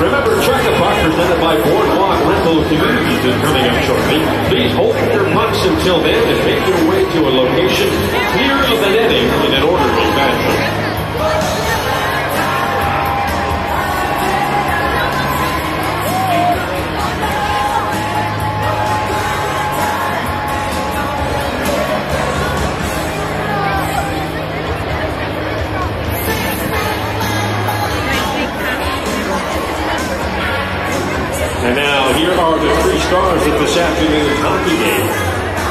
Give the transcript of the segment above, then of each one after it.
Remember, Check the Puck presented by Boardwalk Rental Communities is coming up shortly. Please hold your pucks until then and make your way to a location clear of the netting in an orderly fashion. Stars of this afternoon's hockey game,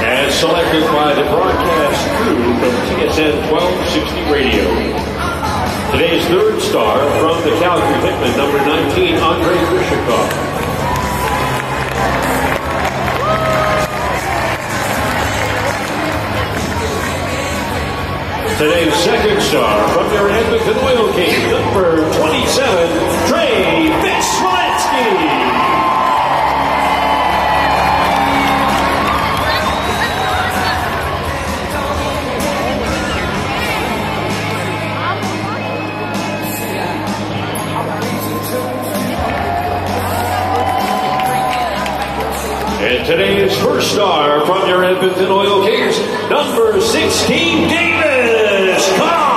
as selected by the broadcast crew from TSN 1260 Radio. Today's third star from the Calgary Hitmen, number 19, Andrei Grishikov. Today's second star from your Edmonton Oil Kings, number 27, And today's first star from your Edmonton Oil Kings, number 16, Davis.